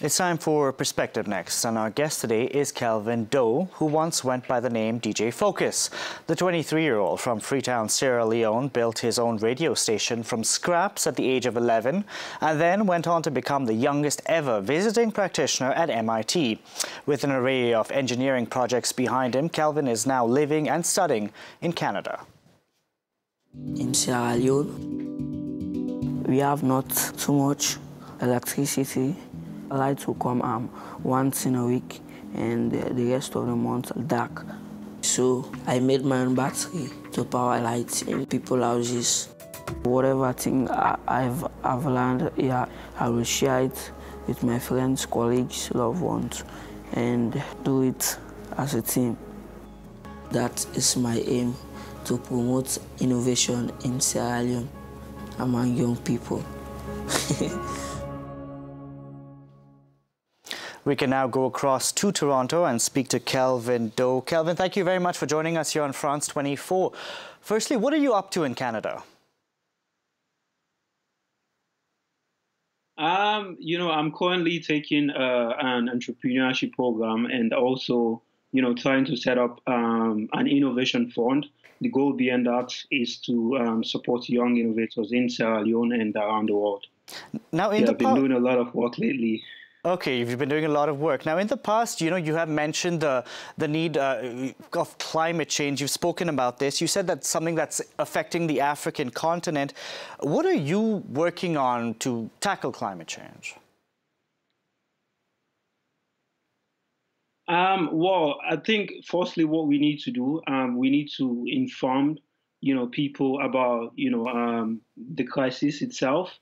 It's time for Perspective next, and our guest today is Kelvin Doe, who once went by the name DJ Focus. The 23-year-old from Freetown, Sierra Leone built his own radio station from scraps at the age of 11 and then went on to become the youngest ever visiting practitioner at MIT. With an array of engineering projects behind him, Kelvin is now living and studying in Canada. In Sierra Leone, we have not too much electricity I like to come um, once in a week and the, the rest of the month dark. So I made my own battery to power lights in people's houses. Whatever thing I, have I've learned here, I will share it with my friends, colleagues, loved ones, and do it as a team. That is my aim, to promote innovation in Sierra Leone among young people. We can now go across to Toronto and speak to Kelvin Doe. Kelvin, thank you very much for joining us here on France 24. Firstly, what are you up to in Canada? Um, you know, I'm currently taking uh, an entrepreneurship program and also, you know, trying to set up um, an innovation fund. The goal behind that is to um, support young innovators in Sierra Leone and around the world. Now, in yeah, the I've been doing a lot of work lately. Okay, you've been doing a lot of work. Now, in the past, you know, you have mentioned the, the need uh, of climate change. You've spoken about this. You said that's something that's affecting the African continent. What are you working on to tackle climate change? Um, well, I think firstly, what we need to do, um, we need to inform, you know, people about, you know, um, the crisis itself.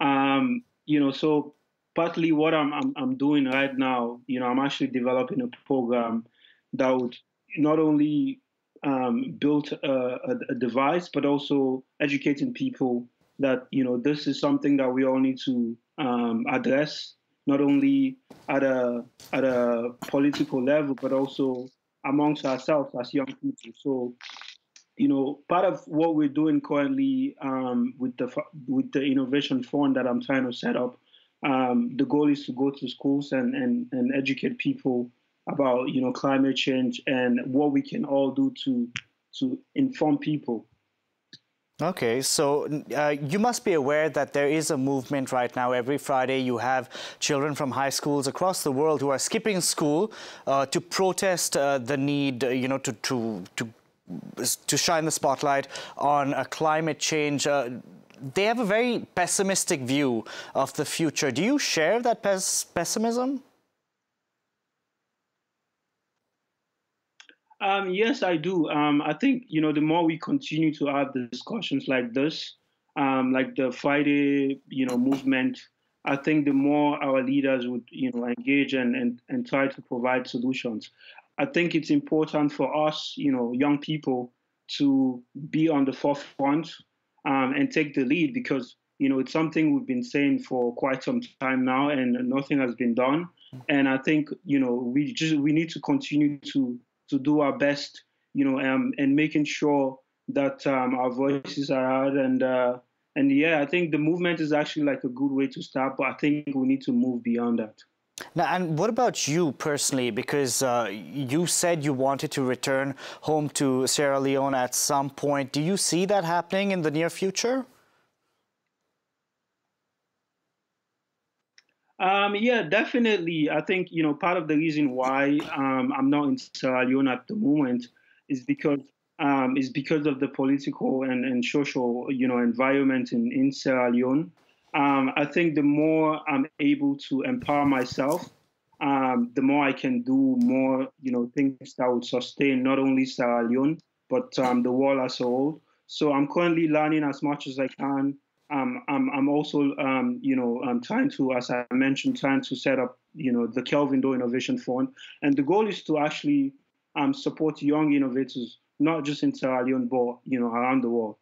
Um, you know, so partly what I'm, I'm, I'm doing right now, you know, I'm actually developing a program that would not only um, build a, a, device, but also educating people that you know this is something that we all need to um, address, not only at a at a political level, but also amongst ourselves as young people. So, you know, part of what we're doing currently um, with the with the innovation fund that I'm trying to set up um, the goal is to go to schools and, and, and educate people about you know climate change and what we can all do to to inform people. Okay, so uh, you must be aware that there is a movement right now. Every Friday, you have children from high schools across the world who are skipping school uh, to protest uh, the need, you know, to to to to shine the spotlight on a climate change. They have a very pessimistic view of the future. Do you share that pes pessimism? Um, yes, I do. Um, I think you know the more we continue to have discussions like this, um, like the Friday, you know, movement. I think the more our leaders would, you know, engage and, and, and try to provide solutions. I think it's important for us, you know, young people to be on the forefront um, and take the lead because you know it's something we've been saying for quite some time now and nothing has been done. And i think you know we just we need to continue to to do our best you know um, and making sure that um, our voices are heard. And uh, and yeah i think the movement is actually like a good way to start but i think we need to move beyond that now, and what about you personally? Because uh, you said you wanted to return home to Sierra Leone at some point. Do you see that happening in the near future? Um, yeah, definitely. I think you know part of the reason why um, I'm not in Sierra Leone at the moment is because um, is because of the political and, and social you know environment in, in Sierra Leone um, I think the more I'm able to empower myself, um, the more I can do more, you know, things that would sustain not only Sierra Leone but um, the world as a whole. So I'm currently learning as much as I can. Um, I'm, I'm also, um, you know, I'm trying to, as I mentioned, trying to set up, you know, the Kelvin Doe Innovation Fund, and the goal is to actually um, support young innovators, not just in Sierra Leone, but you know, around the world.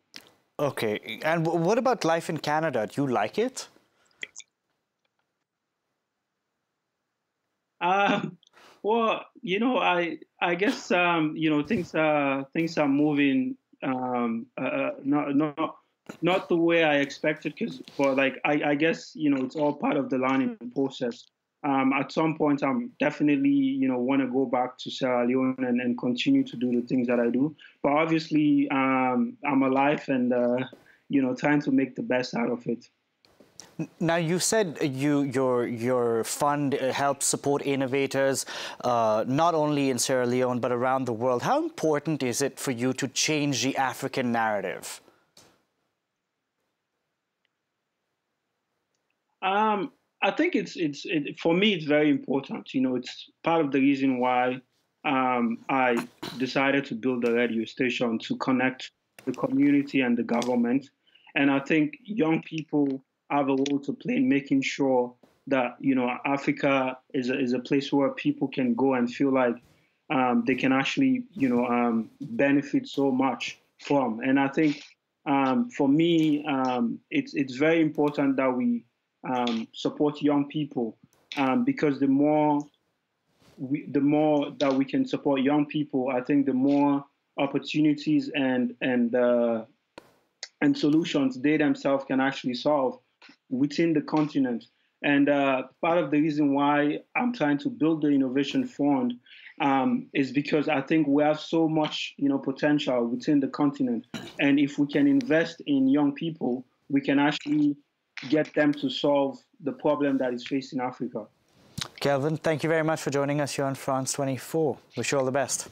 Okay, and what about life in Canada? Do you like it? Um, well, you know, I I guess um, you know things are things are moving um, uh, uh not not not the way I expected. Because, but like I, I guess you know it's all part of the learning process. Um, at some point, I'm definitely, you know, want to go back to Sierra Leone and, and continue to do the things that I do. But obviously, um, I'm alive and, uh, you know, trying to make the best out of it. Now you said you your your fund helps support innovators uh, not only in Sierra Leone but around the world. How important is it for you to change the African narrative? Um, I think it's it's it, for me it's very important. You know, it's part of the reason why um, I decided to build a radio station to connect the community and the government. And I think young people have a role to play in making sure that you know Africa is a, is a place where people can go and feel like um, they can actually you know um, benefit so much from. And I think um, for me, um, it's it's very important that we um, support young people um, because the more we, the more that we can support young people, I think the more opportunities and and uh, and solutions they themselves can actually solve within the continent. And uh, part of the reason why I'm trying to build the innovation fund um, is because I think we have so much, you know, potential within the continent, and if we can invest in young people, we can actually get them to solve the problem that is facing Africa. Kelvin, thank you very much for joining us here on France 24. Wish you all the best.